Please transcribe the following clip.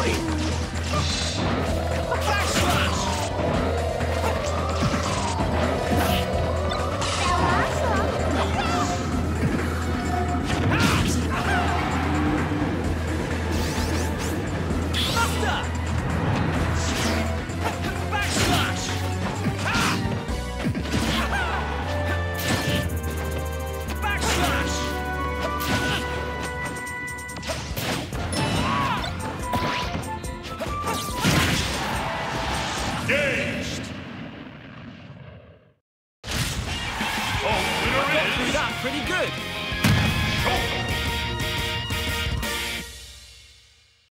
quickly! Engaged. Oh, winner is... That pretty good.